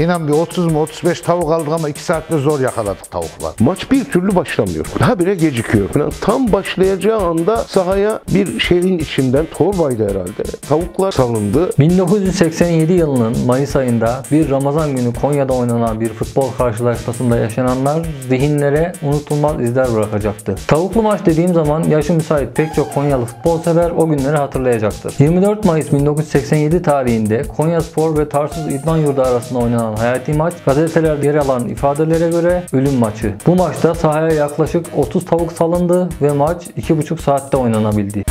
İnan bir 30 mu 35 tavuk aldık ama 2 saatte zor yakaladık tavuklar. Maç bir türlü başlamıyor. Habire gecikiyor falan. Tam başlayacağı anda sahaya bir şehrin içinden torbaydı herhalde. Tavuklar salındı. 1987 yılının Mayıs ayında bir Ramazan günü Konya'da oynanan bir futbol karşılaşmasında yaşananlar zihinlere unutulmaz izler bırakacaktı. Tavuklu maç dediğim zaman yaşı müsait pek çok Konyalı futbol sever o günleri hatırlayacaktır. 24 Mayıs 1987 tarihinde Konya Spor ve Tarsus İdman Yurdu arasında oynanan hayati maç gazetelerde yer alan ifadelere göre ölüm maçı. Bu maçta sahaya yaklaşık 30 tavuk salındı ve maç 2,5 saatte oynanabildi.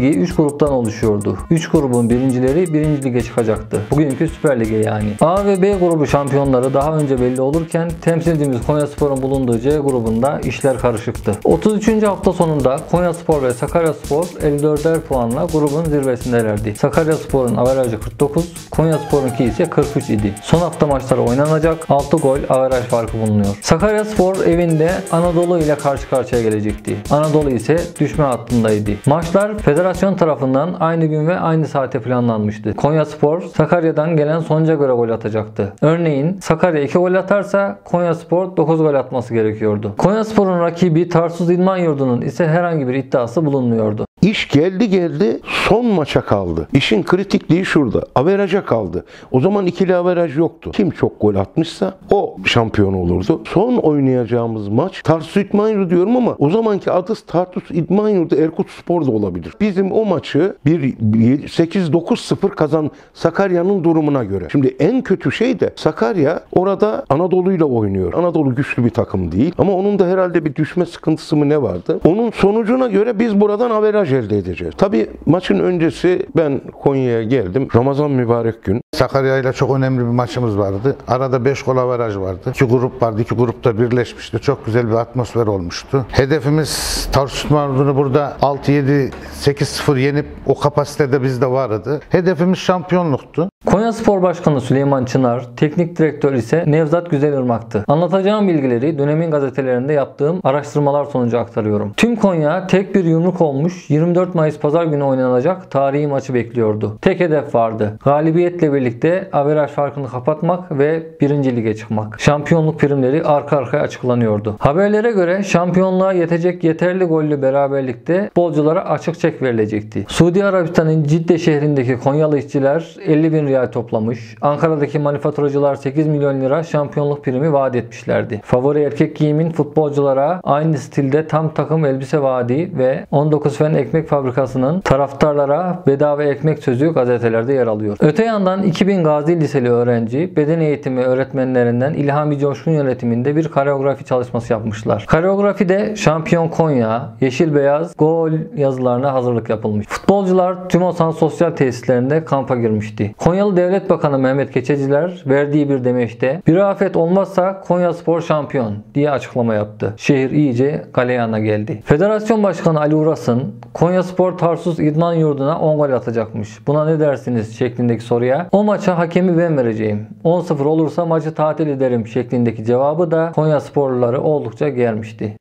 Ligi 3 gruptan oluşuyordu. 3 grubun birincileri 1. lige çıkacaktı. Bugünkü Süper Lig'e yani. A ve B grubu şampiyonları daha önce belli olurken temsilcimiz Konyaspor'un bulunduğu C grubunda işler karışıktı. 33. hafta sonunda Konyaspor ve Sakaryaspor 54'er puanla grubun zirvesindelerdi. Sakaryaspor'un averajı 49, Konyaspor'unki ise 43 idi. Son hafta maçları oynanacak. 6 gol averaj farkı bulunuyor. Sakaryaspor evinde Anadolu ile karşı karşıya gelecekti. Anadolu ise düşme hattındaydı. Maçlar federasyon tarafından aynı gün ve aynı saate planlanmıştı. Konya Spor Sakarya'dan gelen sonuca göre gol atacaktı. Örneğin Sakarya 2 gol atarsa Konya Spor 9 gol atması gerekiyordu. Konya Spor'un rakibi Tarsus İdman Yurdu'nun ise herhangi bir iddiası bulunmuyordu. İş geldi geldi son maça kaldı. İşin kritikliği şurada. Averaja kaldı. O zaman ikili averaj yoktu. Kim çok gol atmışsa o şampiyon olurdu. Son oynayacağımız maç Tarsus İdman Yurdu diyorum ama o zamanki adı Tarsus İdman Yurdu Erkut Spor da olabilir. Bizim o maçı bir 8-9-0 kazan Sakarya'nın durumuna göre. Şimdi en kötü şey de Sakarya orada Anadolu'yla oynuyor. Anadolu güçlü bir takım değil ama onun da herhalde bir düşme sıkıntısı mı ne vardı? Onun sonucuna göre biz buradan averaj elde edeceğiz. Tabii maçın öncesi ben Konya'ya geldim. Ramazan mübarek gün. Sakarya ile çok önemli bir maçımız vardı. Arada 5 gol averaj vardı. İki grup vardı. İki grupta birleşmişti. Çok güzel bir atmosfer olmuştu. Hedefimiz Tarsus Mardun'u burada 6-7 8-0 yenip o kapasitede bizde vardı. Hedefimiz şampiyonluktu. Konya Spor Başkanı Süleyman Çınar, teknik direktör ise Nevzat Güzelırmak'tı. Anlatacağım bilgileri dönemin gazetelerinde yaptığım araştırmalar sonucu aktarıyorum. Tüm Konya tek bir yumruk olmuş 24 Mayıs Pazar günü oynanacak tarihi maçı bekliyordu. Tek hedef vardı. Galibiyetle birlikte averaj farkını kapatmak ve 1. lige çıkmak. Şampiyonluk primleri arka arkaya açıklanıyordu. Haberlere göre şampiyonluğa yetecek yeterli gollü beraberlikte futbolculara açık çek verilecekti. Suudi Arabistan'ın Cidde şehrindeki Konyalı işçiler 50 bin riyal toplamış. Ankara'daki manifaturacılar 8 milyon lira şampiyonluk primi vaat etmişlerdi. Favori erkek giyimin futbolculara aynı stilde tam takım elbise vaadi ve 19 Fen Ekmek Fabrikası'nın taraftarlara bedava ekmek sözü gazetelerde yer alıyor. Öte yandan 2000 Gazi Liseli öğrenci beden eğitimi öğretmenlerinden İlhami Coşkun yönetiminde bir koreografi çalışması yapmışlar. Koreografide Şampiyon Konya, Yeşil Beyaz, Gol yazılarına hazırlık yapılmış. Futbolcular Tümosan sosyal tesislerinde kampa girmişti. Konyalı Devlet Bakanı Mehmet Keçeciler verdiği bir demeçte bir afet olmazsa Konya Spor şampiyon diye açıklama yaptı. Şehir iyice galeyana geldi. Federasyon Başkanı Ali Uras'ın Konya Spor Tarsus İdman Yurdu'na 10 gol atacakmış. Buna ne dersiniz şeklindeki soruya o maça hakemi ben vereceğim. 10-0 olursa maçı tatil ederim şeklindeki cevabı da Konya sporluları oldukça germişti.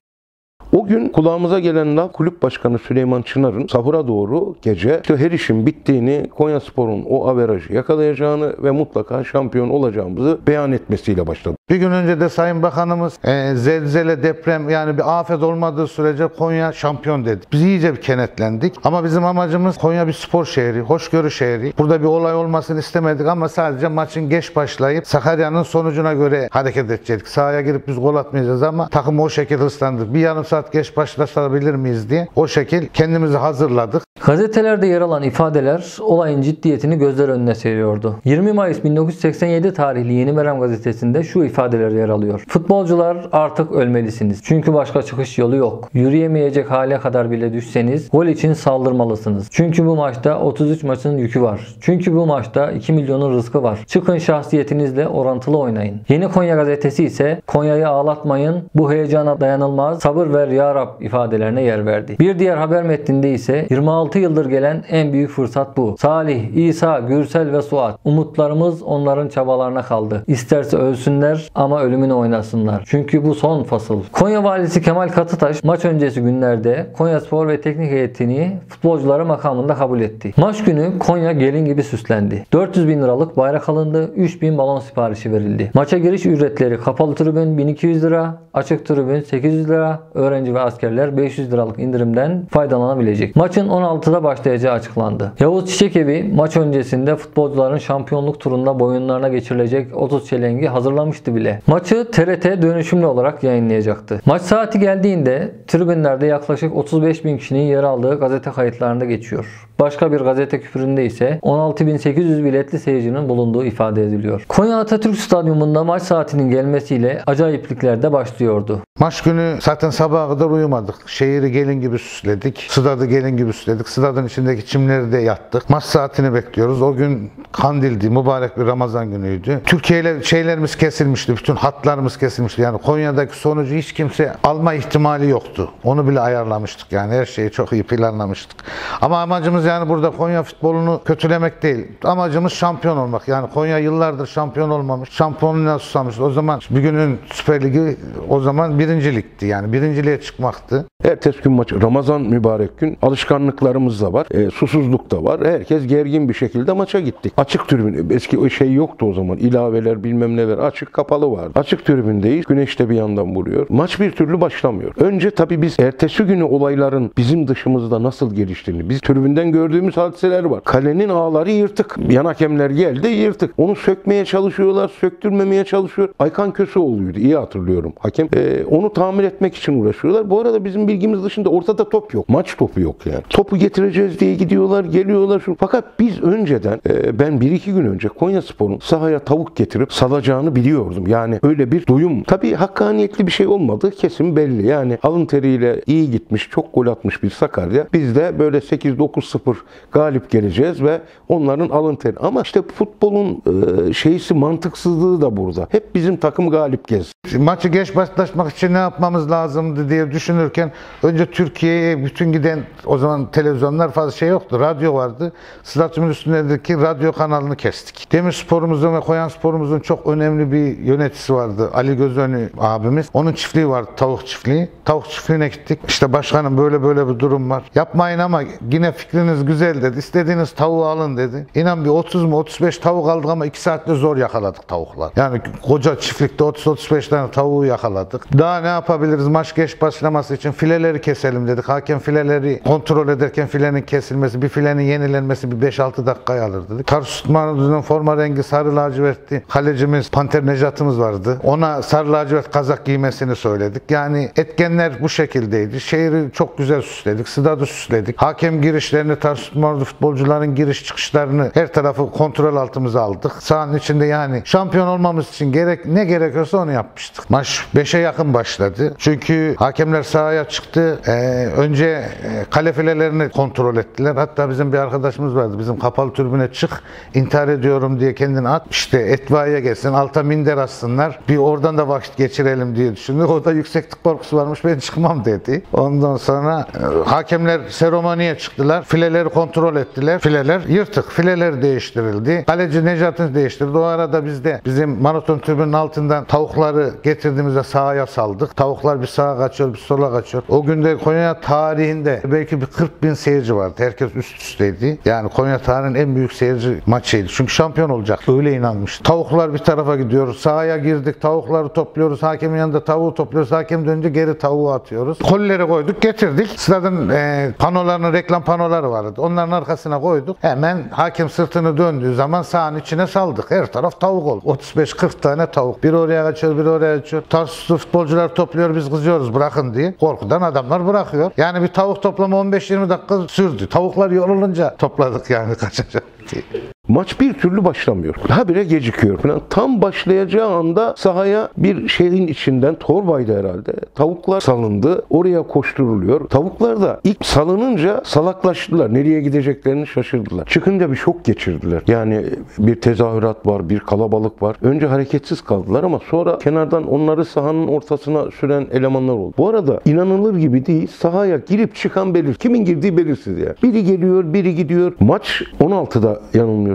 O gün kulağımıza gelen laf kulüp başkanı Süleyman Çınar'ın sahura doğru gece işte her işin bittiğini, Konya Spor'un o averajı yakalayacağını ve mutlaka şampiyon olacağımızı beyan etmesiyle başladı. Bir gün önce de Sayın Bakanımız e, zelzele, deprem yani bir afet olmadığı sürece Konya şampiyon dedi. Biz iyice bir kenetlendik. Ama bizim amacımız Konya bir spor şehri, hoşgörü şehri. Burada bir olay olmasını istemedik ama sadece maçın geç başlayıp Sakarya'nın sonucuna göre hareket edecektik. Sahaya girip biz gol atmayacağız ama takımı o şekilde ıslandık. Bir yarım saat geç başlatabilir miyiz diye o şekil kendimizi hazırladık. Gazetelerde yer alan ifadeler olayın ciddiyetini gözler önüne seriyordu. 20 Mayıs 1987 tarihli Yeni Meram gazetesinde şu ifadeler yer alıyor. Futbolcular artık ölmelisiniz. Çünkü başka çıkış yolu yok. Yürüyemeyecek hale kadar bile düşseniz gol için saldırmalısınız. Çünkü bu maçta 33 maçın yükü var. Çünkü bu maçta 2 milyonun rızkı var. Çıkın şahsiyetinizle orantılı oynayın. Yeni Konya gazetesi ise Konya'yı ağlatmayın. Bu heyecana dayanılmaz. Sabır ver ya Rab ifadelerine yer verdi. Bir diğer haber metninde ise 26 6 yıldır gelen en büyük fırsat bu. Salih, İsa, Gürsel ve Suat. Umutlarımız onların çabalarına kaldı. İsterse ölsünler ama ölümünü oynasınlar. Çünkü bu son fasıl. Konya Valisi Kemal Katıtaş maç öncesi günlerde Konya Spor ve Teknik Heyetini futbolcuları makamında kabul etti. Maç günü Konya gelin gibi süslendi. 400 bin liralık bayrak alındı. 3000 balon siparişi verildi. Maça giriş ücretleri kapalı tribün 1200 lira, açık tribün 800 lira, öğrenci ve askerler 500 liralık indirimden faydalanabilecek. Maçın 16'da başlayacağı açıklandı. Yavuz Çiçekevi maç öncesinde futbolcuların şampiyonluk turunda boyunlarına geçirilecek 30 çelengi hazırlamıştı bile. Maçı TRT dönüşümlü olarak yayınlayacaktı. Maç saati geldiğinde tribünlerde yaklaşık 35 bin kişinin yer aldığı gazete kayıtlarında geçiyor. Başka bir gazete küpüründe ise 16.800 biletli seyircinin bulunduğu ifade ediliyor. Konya Atatürk Stadyumunda maç saatinin gelmesiyle acayiplikler de başlıyordu. Maç günü zaten sabaha kadar uyumadık. Şehri gelin gibi süsledik. Sıdadı gelin gibi süsledik. Sıdadın içindeki çimleri de yattık. Maç saatini bekliyoruz. O gün kandildi. Mübarek bir Ramazan günüydü. Türkiye ile şeylerimiz kesilmişti. Bütün hatlarımız kesilmişti. Yani Konya'daki sonucu hiç kimse alma ihtimali yoktu. Onu bile ayarlamıştık. Yani her şeyi çok iyi planlamıştık. Ama amacımız yani burada Konya futbolunu kötülemek değil. Amacımız şampiyon olmak. Yani Konya yıllardır şampiyon olmamış. Şampiyonluğa susamış. O zaman bugünün Süper Ligi o zaman birinci ligdi. Yani birinciliğe çıkmaktı. Ertesi gün maç Ramazan mübarek gün alışkanlıklarımız da var. E, susuzluk da var. Herkes gergin bir şekilde maça gittik. Açık tribün eski o şey yoktu o zaman. İlaveler bilmem neler açık kapalı vardı. Açık tribündeyiz. Güneş de bir yandan vuruyor. Maç bir türlü başlamıyor. Önce tabii biz ertesi günü olayların bizim dışımızda nasıl geliştiğini biz tribünden gördüğümüz hadiseler var. Kalenin ağları yırtık. Yan hakemler geldi yırtık. Onu sökmeye çalışıyorlar, söktürmemeye çalışıyor. Aykan Köseoğlu'ydu. iyi hatırlıyorum. Hakem e, onu tamir etmek için uğraşıyorlar. Bu arada bizim bilgimiz dışında ortada top yok. Maç topu yok yani. Topu getireceğiz diye gidiyorlar, geliyorlar. Şu. Fakat biz önceden e, ben bir iki gün önce Konya Spor'un sahaya tavuk getirip salacağını biliyordum. Yani öyle bir duyum. Tabii hakkaniyetli bir şey olmadığı kesin belli. Yani alın teriyle iyi gitmiş, çok gol atmış bir Sakarya. Biz de böyle 8-9-0 galip geleceğiz ve onların alın teri. Ama işte futbolun e, şeysi mantıksızlığı da burada. Hep bizim takım galip gelsin. Maçı geç başlatmak için ne yapmamız lazımdı diye düşünürken önce Türkiye'ye bütün giden o zaman televizyonlar fazla şey yoktu. Radyo vardı. Stadyumun üstündeki radyo kanalını kestik. Demir sporumuzun ve Koyan sporumuzun çok önemli bir yöneticisi vardı. Ali Gözönü abimiz. Onun çiftliği vardı. Tavuk çiftliği. Tavuk çiftliğine gittik. İşte başkanım böyle böyle bir durum var. Yapmayın ama yine fikriniz güzel dedi. İstediğiniz tavuğu alın dedi. İnan bir 30 mu 35 tavuk aldık ama 2 saatte zor yakaladık tavuklar. Yani koca çiftlikte 30-35 tane tavuğu yakaladık. Daha ne yapabiliriz? Maç başlaması için fileleri keselim dedik. Hakem fileleri kontrol ederken filenin kesilmesi, bir filenin yenilenmesi bir 5-6 dakikayı alır dedik. Tarsus Tutmanımızın forma rengi sarı lacivertti. Kalecimiz Panter Necat'ımız vardı. Ona sarı lacivert kazak giymesini söyledik. Yani etkenler bu şekildeydi. Şehri çok güzel süsledik. Stadı süsledik. Hakem girişlerini, Tarsus Tutmanımız futbolcuların giriş çıkışlarını her tarafı kontrol altımıza aldık. Sahanın içinde yani şampiyon olmamız için gerek ne gerekiyorsa onu yapmıştık. Maç 5'e yakın başladı. Çünkü hakemler sahaya çıktı. Ee, önce e, kale filelerini kontrol ettiler. Hatta bizim bir arkadaşımız vardı. Bizim kapalı tribüne çık. intihar ediyorum diye kendini at. İşte etvaya gelsin. Alta minder assınlar. Bir oradan da vakit geçirelim diye düşündük. O da yükseklik korkusu varmış. Ben çıkmam dedi. Ondan sonra e, hakemler seremoniye çıktılar. Fileleri kontrol ettiler. Fileler yırtık. Fileler değiştirildi. Kaleci Necat'ın değiştirdi. O arada biz de bizim maraton tribünün altından tavukları getirdiğimizde sahaya saldık. Tavuklar bir sağa kaçıyor, bir sola kaçıyor. O günde Konya tarihinde belki bir 40 bin seyirci vardı. Herkes üst üsteydi. Yani Konya tarihinin en büyük seyirci maçıydı. Çünkü şampiyon olacak. Öyle inanmış. Tavuklar bir tarafa gidiyor. Sahaya girdik. Tavukları topluyoruz. Hakemin yanında tavuğu topluyoruz. Hakem dönünce geri tavuğu atıyoruz. Kolleri koyduk, getirdik. Stadın e, panolarının reklam panoları vardı. Onların arkasına koyduk. Hemen hakem sırtını döndüğü zaman sahanın içine saldık. Her taraf tavuk oldu. 35-40 tane tavuk. Biri oraya kaçıyor, biri oraya kaçıyor. Tarsuslu futbolcular topluyor, biz kızıyoruz bırakın diye. Korkudan adamlar bırakıyor. Yani bir tavuk toplama 15-20 dakika sürdü. Tavuklar yorulunca topladık yani kaçacak diye. Maç bir türlü başlamıyor. Habire gecikiyor falan. Tam başlayacağı anda sahaya bir şeyin içinden torbaydı herhalde. Tavuklar salındı. Oraya koşturuluyor. Tavuklar da ilk salınınca salaklaştılar. Nereye gideceklerini şaşırdılar. Çıkınca bir şok geçirdiler. Yani bir tezahürat var, bir kalabalık var. Önce hareketsiz kaldılar ama sonra kenardan onları sahanın ortasına süren elemanlar oldu. Bu arada inanılır gibi değil. Sahaya girip çıkan belir. Kimin girdiği belirsiz yani. Biri geliyor, biri gidiyor. Maç 16'da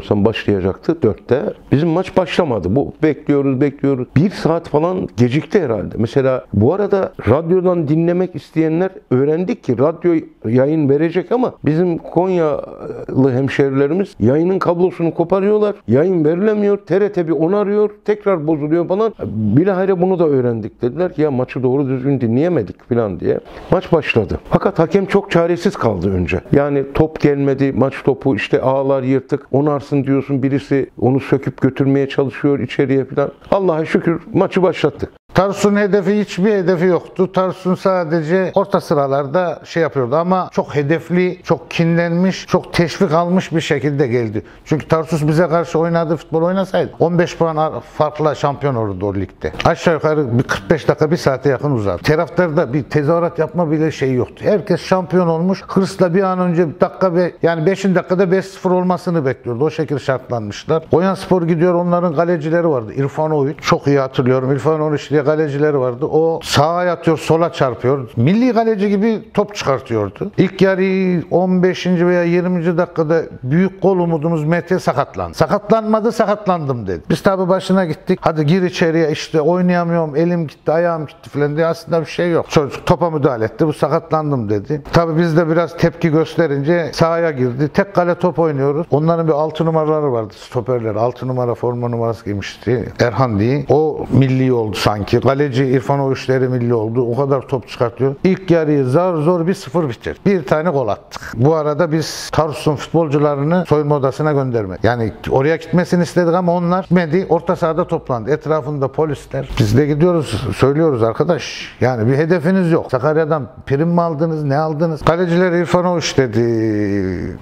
yanılmıyorsam başlayacaktı. 4'te. Bizim maç başlamadı. Bu bekliyoruz, bekliyoruz. Bir saat falan gecikti herhalde. Mesela bu arada radyodan dinlemek isteyenler öğrendik ki radyo yayın verecek ama bizim Konyalı hemşerilerimiz yayının kablosunu koparıyorlar. Yayın verilemiyor. TRT bir onarıyor. Tekrar bozuluyor falan. Bilahare bunu da öğrendik. Dediler ki ya maçı doğru düzgün dinleyemedik falan diye. Maç başladı. Fakat hakem çok çaresiz kaldı önce. Yani top gelmedi. Maç topu işte ağlar yırtık. Onarsın diyorsun. Birisi onu söküp götürmeye çalışıyor içeriye falan. Allah'a şükür maçı başlattık. Tarsus'un hedefi hiçbir hedefi yoktu. Tarsus'un sadece orta sıralarda şey yapıyordu ama çok hedefli, çok kinlenmiş, çok teşvik almış bir şekilde geldi. Çünkü Tarsus bize karşı oynadığı futbol oynasaydı 15 puan farkla şampiyon olurdu o ligde. Aşağı yukarı bir 45 dakika bir saate yakın uzadı. Taraftarda bir tezahürat yapma bile şey yoktu. Herkes şampiyon olmuş. Hırsla bir an önce dakika be, yani 5. dakikada 5-0 olmasını bekliyordu. O şekilde şartlanmışlar. Oyan Spor gidiyor onların kalecileri vardı. İrfanovic. Çok iyi hatırlıyorum. İrfanovic kalecileri vardı. O sağa yatıyor, sola çarpıyor. Milli kaleci gibi top çıkartıyordu. İlk yarı 15. veya 20. dakikada büyük gol umudumuz Mete sakatlandı. Sakatlanmadı, sakatlandım dedi. Biz tabi başına gittik. Hadi gir içeriye işte oynayamıyorum, elim gitti, ayağım gitti falan diye aslında bir şey yok. Çocuk topa müdahale etti. Bu sakatlandım dedi. Tabi biz de biraz tepki gösterince sahaya girdi. Tek kale top oynuyoruz. Onların bir 6 numaraları vardı. Stoperler. 6 numara forma numarası giymişti. Erhan diye. O milli oldu sanki. Kaleci İrfan Oğuşları milli oldu. O kadar top çıkartıyor. İlk yarıyı zar zor bir sıfır bitir. Bir tane gol attık. Bu arada biz Tarsus'un futbolcularını soyunma odasına göndermedik. Yani oraya gitmesini istedik ama onlar gitmedi. Orta sahada toplandı. Etrafında polisler. Biz de gidiyoruz. Söylüyoruz arkadaş. Yani bir hedefiniz yok. Sakarya'dan prim mi aldınız? Ne aldınız? Kaleciler İrfan Oğuş dedi.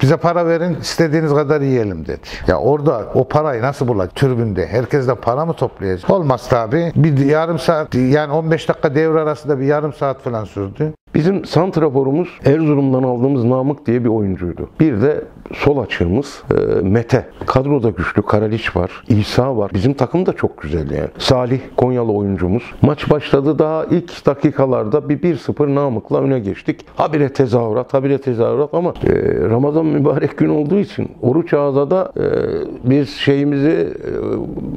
Bize para verin. istediğiniz kadar yiyelim dedi. Ya orada o parayı nasıl bulacak? Türbünde. Herkesten para mı toplayacak? Olmaz tabi. Bir yarım saat yani 15 dakika devre arasında bir yarım saat falan sürdü. Bizim santraforumuz Erzurum'dan aldığımız Namık diye bir oyuncuydu. Bir de sol açığımız e, Mete. Kadroda güçlü Karaliç var. İsa var. Bizim takım da çok güzel yani. Salih Konyalı oyuncumuz. Maç başladı daha ilk dakikalarda bir 1-0 Namık'la öne geçtik. Habire tezahürat, habire tezahürat ama e, Ramazan mübarek gün olduğu için oruç ağza da e, biz şeyimizi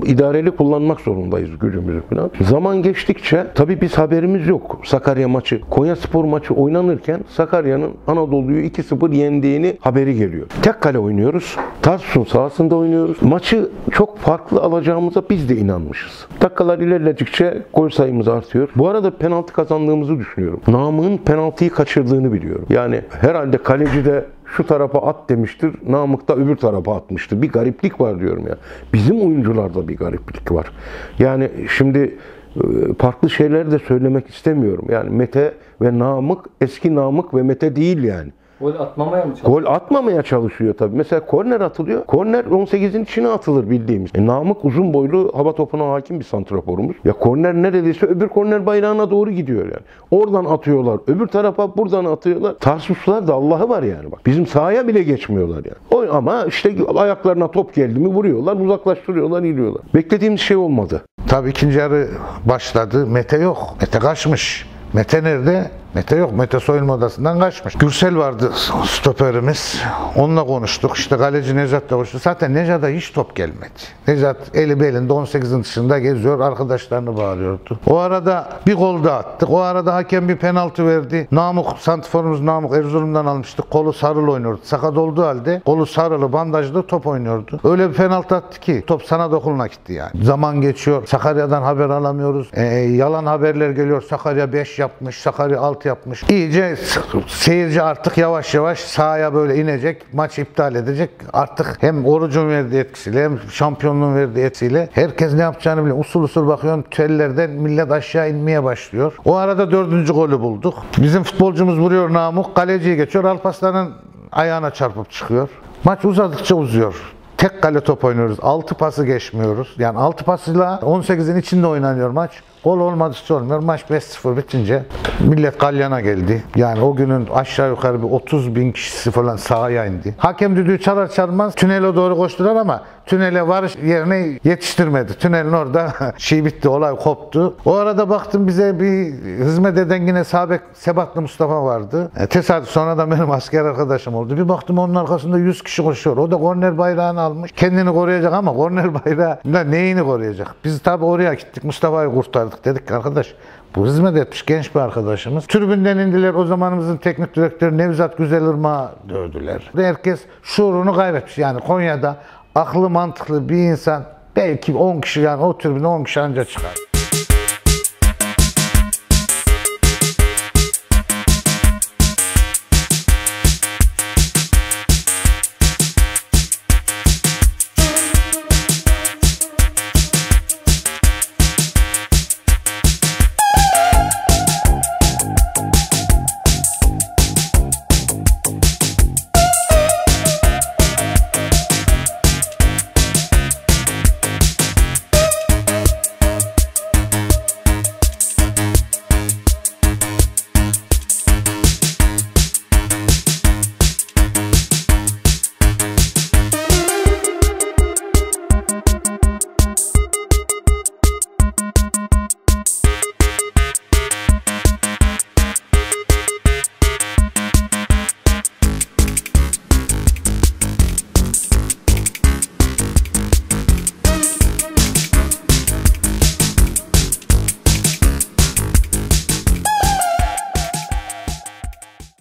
e, idareli kullanmak zorundayız gücümüzü falan. Zaman geçtikçe tabii biz haberimiz yok. Sakarya maçı. Konya Spor maçı oynanırken Sakarya'nın Anadolu'yu 2-0 yendiğini haberi geliyor. Tek kale oynuyoruz. Tarsus'un sahasında oynuyoruz. Maçı çok farklı alacağımıza biz de inanmışız. Dakikalar ilerledikçe gol sayımız artıyor. Bu arada penaltı kazandığımızı düşünüyorum. Namık'ın penaltıyı kaçırdığını biliyorum. Yani herhalde kaleci de şu tarafa at demiştir. Namık da öbür tarafa atmıştır. Bir gariplik var diyorum ya. Bizim oyuncularda bir gariplik var. Yani şimdi e, farklı şeyler de söylemek istemiyorum. Yani Mete ve Namık eski Namık ve Mete değil yani. Gol atmamaya mı çalışıyor? Gol atmamaya çalışıyor tabii. Mesela korner atılıyor. Korner 18'in içine atılır bildiğimiz. E, Namık uzun boylu hava topuna hakim bir santraforumuz. Ya korner neredeyse öbür korner bayrağına doğru gidiyor yani. Oradan atıyorlar. Öbür tarafa buradan atıyorlar. Tarsuslar da Allah'ı var yani bak. Bizim sahaya bile geçmiyorlar yani. O, ama işte ayaklarına top geldi mi vuruyorlar, uzaklaştırıyorlar, iniyorlar. Beklediğimiz şey olmadı. Tabii ikinci yarı başladı. Mete yok. Mete kaçmış. Mete nerede? Mete yok. Mete soyunma odasından kaçmış. Gürsel vardı stoperimiz. Onunla konuştuk. İşte kaleci Necat'la konuştuk. Zaten Necat'a hiç top gelmedi. Necat eli belinde 18'in dışında geziyor. Arkadaşlarını bağırıyordu. O arada bir gol da attık. O arada hakem bir penaltı verdi. Namık, santiforumuz Namık Erzurum'dan almıştık. Kolu sarılı oynuyordu. Sakat olduğu halde kolu sarılı bandajlı top oynuyordu. Öyle bir penaltı attı ki top sana dokununa gitti yani. Zaman geçiyor. Sakarya'dan haber alamıyoruz. Ee, yalan haberler geliyor. Sakarya 5 yapmış. Sakarya 6 yapmış. İyice seyirci artık yavaş yavaş sahaya böyle inecek. Maç iptal edecek. Artık hem orucun verdiği etkisiyle hem şampiyonluğun verdiği etkisiyle herkes ne yapacağını biliyor. Usul usul bakıyorsun tellerden millet aşağı inmeye başlıyor. O arada dördüncü golü bulduk. Bizim futbolcumuz vuruyor Namık. Kaleciyi geçiyor. Alparslan'ın ayağına çarpıp çıkıyor. Maç uzadıkça uzuyor tek kale top oynuyoruz. 6 pası geçmiyoruz. Yani 6 pasıyla 18'in içinde oynanıyor maç. Gol olmadı olmuyor. Maç 5-0 bitince millet galyana geldi. Yani o günün aşağı yukarı bir 30 bin kişisi falan sahaya indi. Hakem düdüğü çalar çalmaz tünele doğru koştular ama tünele varış yerine yetiştirmedi. Tünelin orada şey bitti, olay koptu. O arada baktım bize bir hizmet eden yine Sabek Sebatlı Mustafa vardı. E, tesadüf sonra da benim asker arkadaşım oldu. Bir baktım onun arkasında 100 kişi koşuyor. O da korner bayrağını almış. Kendini koruyacak ama korner bayrağı neyini koruyacak? Biz tabi oraya gittik. Mustafa'yı kurtardık. Dedik ki arkadaş bu hizmet etmiş genç bir arkadaşımız. Tribünden indiler. O zamanımızın teknik direktörü Nevzat Güzelirmak'ı dövdüler. Herkes şuurunu kaybetmiş. Yani Konya'da aklı mantıklı bir insan belki 10 kişi yani o tribüne 10 kişi ancak çıkar.